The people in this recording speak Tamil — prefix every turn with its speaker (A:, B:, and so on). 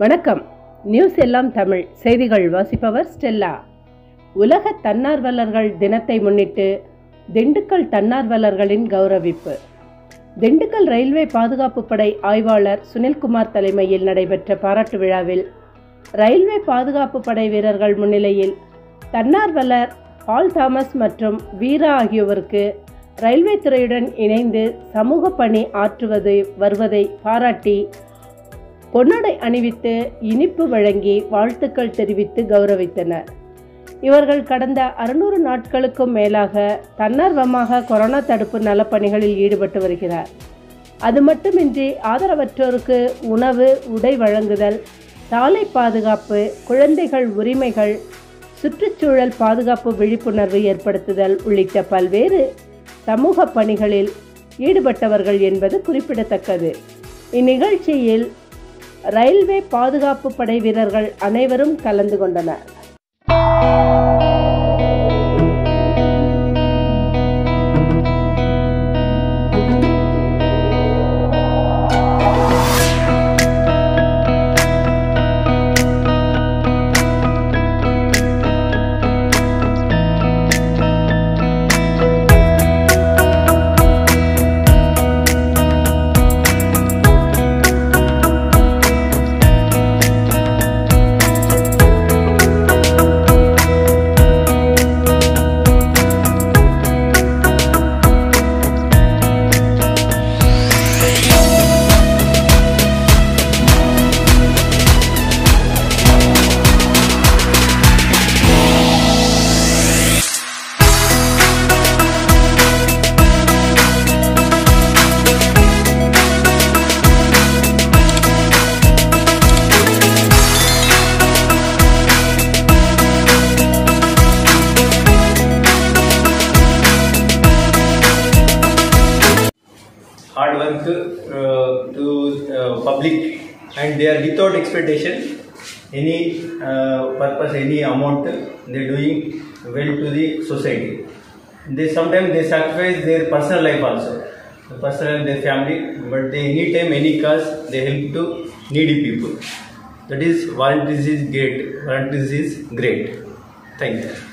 A: வணக்கம். நியூஸ் எல்லாம் தமிழ். செய்திகள் வாசிப்பவர் ஸ்டெல்லா. உலக தன்னார்வலர்கள் தினத்தை முன்னிட்டு திண்டுக்கல் தன்னார்வலர்களின் கௌரவிப்பு. திண்டுக்கல் ரயில்வே பாதுகாப்பு படை ஆய்வாளர் சுனில்குமார் தலைமையில் நடைபெற்ற பாராட்டு விழாவில் ரயில்வே பாதுகாப்பு படை வீரர்கள் முன்னிலையில் தன்னார்வலர் பால் தாமஸ் மற்றும் வீரா ஆகியோருக்கு ரயில்வே துறையுடன் இணைந்து சமூக பணி ஆற்றுவது வருவதை பாராட்டி பொன்னடை அணிவித்து இனிப்பு வழங்கி வாழ்த்துக்கள் தெரிவித்து கௌரவித்தனர். இவர்கள் கடந்த அறுநூறு நாட்களுக்கும் மேலாக தன்னார்வமாக கொரோனா தடுப்பு நலப்பணிகளில் ஈடுபட்டு வருகிறார். அது மட்டுமின்றி ஆதரவற்றோருக்கு உணவு உடை வழங்குதல் சாலை பாதுகாப்பு குழந்தைகள் உரிமைகள் சுற்றுச்சூழல் பாதுகாப்பு விழிப்புணர்வு ஏற்படுத்துதல் உள்ளிட்ட பல்வேறு சமூக பணிகளில் ஈடுபட்டவர்கள் என்பது குறிப்பிடத்தக்கது. இந்நிகழ்ச்சியில் ரயில்வே பாதுகாப்பு படை வீரர்கள் அனைவரும் கலந்து கொண்டனர்.
B: Hard work uh, to uh, public and they are without expectation. Any uh, purpose any amount they doing well to the society. They sometimes they sacrifice their personal life also. The personal their family but they anytime any cause they help to needy people. That is volunteers is great volunteers is great thank you